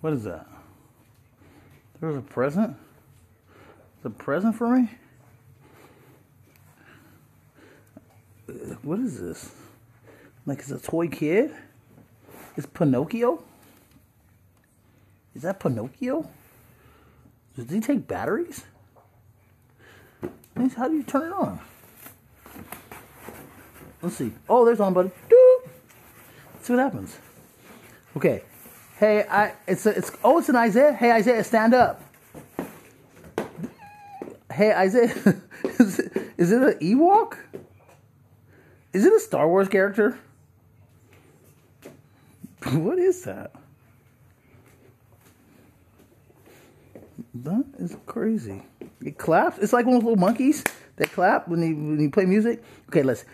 What is that? There's a present? A present for me? What is this? Like it's a toy kid? It's Pinocchio? Is that Pinocchio? Does he take batteries? How do you turn it on? Let's see. Oh, there's on, buddy. Doop. Let's see what happens. Okay. Hey, I it's a, it's oh it's an Isaiah. Hey Isaiah, stand up. Hey Isaiah, is it, is it an Ewok? Is it a Star Wars character? What is that? That is crazy. It claps. It's like one of those little monkeys that clap when you when you play music. Okay, let's.